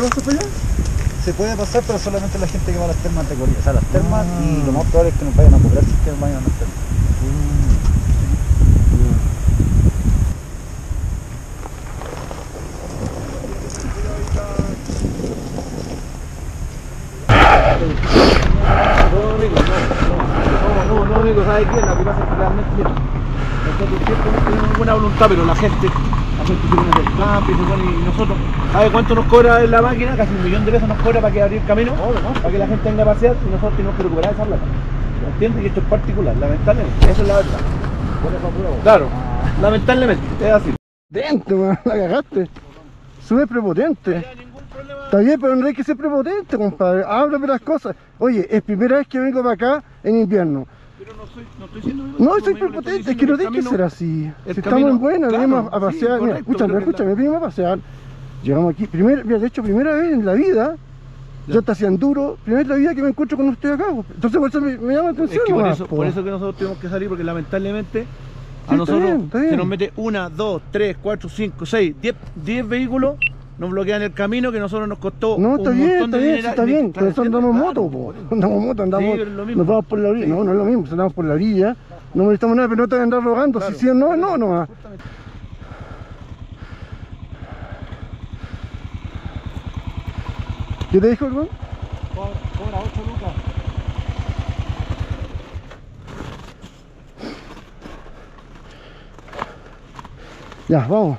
para allá? Se puede pasar, pero solamente la gente que va a las termas de Corea. O sea, las termas y lo más probable es que nos vayan a cobrar si es que nos vayan a las termas. Gente se campo y se pone, y nosotros, ¿sabes cuánto nos cobra la máquina? Casi un millón de pesos nos cobra para que abrir camino, para que la gente venga a pasear y nosotros tenemos que recuperar esa plata. ¿Me entiendes? Y esto es particular, lamentablemente, esa es la verdad. Claro, lamentablemente, es así. Potente, weón, la cagaste. Súper prepotente. Está bien, pero no hay que ser prepotente, compadre. Háblame las cosas. Oye, es primera vez que vengo para acá en invierno. Pero no, soy, no estoy siendo No, soy prepotente, es que no tiene que ser así. Si estamos en buena, claro, venimos a sí, pasear. Mira, correcto, escúchame, escúchame, venimos a pasear. Llegamos aquí, primer, mira, de hecho, primera vez en la vida, yo hasta hacían duro, primera vez en la vida que me encuentro con usted acá. po. Entonces por eso me, me llama la Es atención. que por eso, po. por eso que nosotros tenemos que salir, porque lamentablemente a Sí, está nosotros bien, está bien. se nos mete una, dos, tres, cuatro, cinco, seis, diez, diez vehículos, nos bloquean el camino que nosotros nos costó No, un está bien, montón está de bien, dinero. está bien, pero nosotros andamos en moto, po. andamos moto, andamos, Sí, nos vamos por la orilla, Sí. no, no es lo mismo, andamos por la orilla, no molestamos nada, pero no te van a andar rogando, Claro. si sí o no, no, no. ¿Qué te dijo, hermano? Cobra 8 lucas. Ya, vamos.